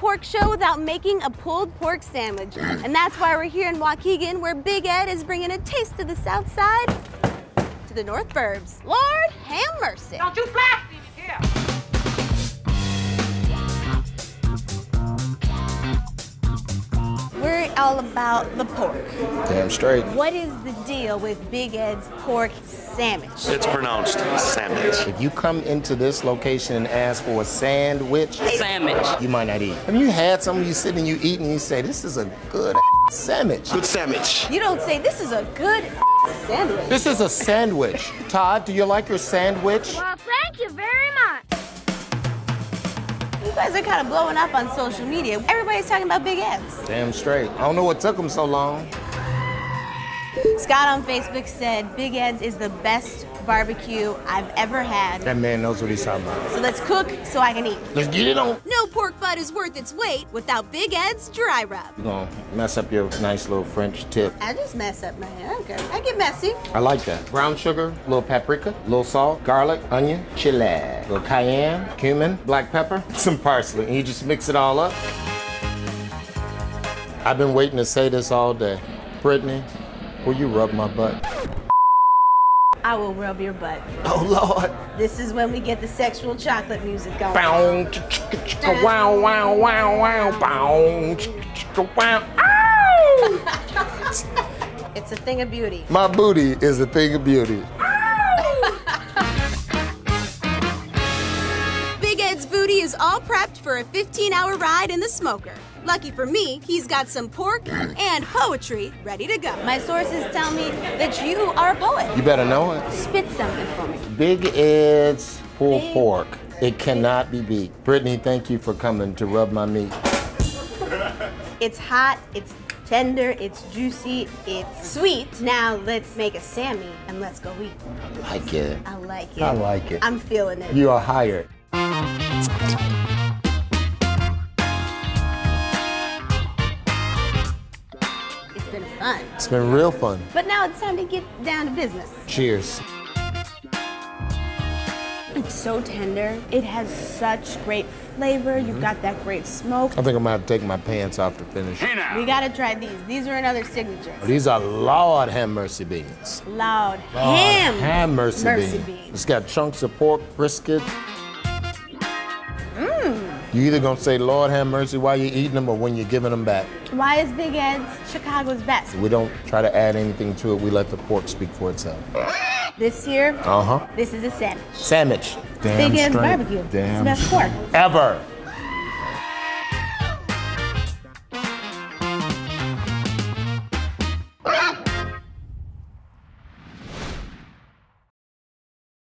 pork show without making a pulled pork sandwich. Mm. And that's why we're here in Waukegan, where Big Ed is bringing a taste of the South Side to the North Burbs. Lord have mercy. Don't you blaspheme all about the pork. Damn straight. What is the deal with Big Ed's pork sandwich? It's pronounced sandwich. If you come into this location and ask for a sandwich, Sandwich. you might not eat. Have you had some of you sitting and you eat and you say, this is a good sandwich? Good sandwich. You don't say this is a good sandwich. This is a sandwich. Todd, do you like your sandwich? Well, thank you very much. You guys are kind of blowing up on social media. Everybody's talking about Big Ed's. Damn straight. I don't know what took them so long. Scott on Facebook said Big Ed's is the best barbecue I've ever had. That man knows what he's talking about. So let's cook so I can eat. Let's get it on. No pork butt is worth its weight without Big Ed's dry rub. You're gonna mess up your nice little French tip. I just mess up my hair. Okay. I get messy. I like that. Brown sugar, little paprika, little salt, garlic, onion, chili, little cayenne, cumin, black pepper, some parsley, and you just mix it all up. I've been waiting to say this all day. Brittney, will you rub my butt? I will rub your butt. Oh Lord. This is when we get the sexual chocolate music going. Bow, chicka, chicka, wow, wow, wow, wow, bow, chicka, chicka, wow. Ow! It's a thing of beauty. My booty is a thing of beauty. Big Ed's booty is all prepped for a 15 hour ride in the smoker. Lucky for me, he's got some pork and poetry ready to go. My sources tell me that you are a poet. You better know it. Spit something for me. Big Ed's pulled Big- pork. It cannot be beat. Brittney, thank you for coming to rub my meat. It's hot, it's tender, it's juicy, it's sweet. Now let's make a Sammy and let's go eat. I like it. I like it. I like it. I'm feeling it. You are hired. It's been fun. It's been real fun. But now it's time to get down to business. Cheers. It's so tender. It has such great flavor. You've mm-hmm. got that great smoke. I think I'm gonna have to take my pants off to finish. It. We gotta try these. These are another signature. Oh, these are Lord have mercy beans. Loud Lord ham. have mercy, mercy beans. beans. It's got chunks of pork, brisket. Mmm. You either gonna say Lord have mercy while you're eating them or when you're giving them back. Why is Big Ed's Chicago's best? We don't try to add anything to it. We let the pork speak for itself. This year, Uh huh. this is a sandwich. Sandwich. Damn Big Ed's barbecue. Damn. It's the best pork. Ever.